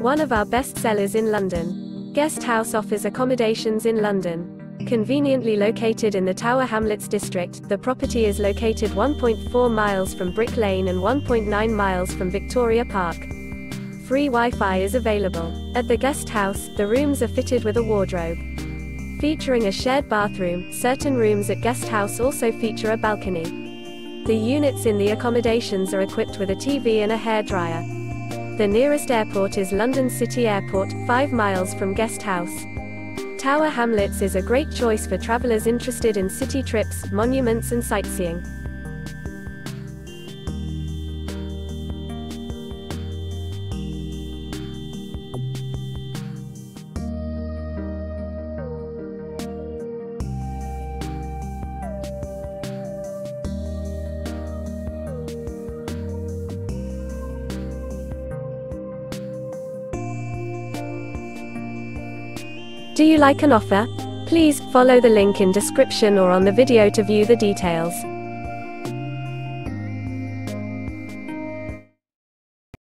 One of our best sellers in London. Guest House offers accommodations in London. Conveniently located in the Tower Hamlets district, the property is located 1.4 miles from Brick Lane and 1.9 miles from Victoria Park. Free Wi-Fi is available. At the guest house, the rooms are fitted with a wardrobe. Featuring a shared bathroom, certain rooms at guest house also feature a balcony. The units in the accommodations are equipped with a TV and a hair dryer. The nearest airport is London City Airport, 5 miles from guest house. Tower Hamlets is a great choice for travelers interested in city trips, monuments and sightseeing. Do you like an offer? Please follow the link in description or on the video to view the details.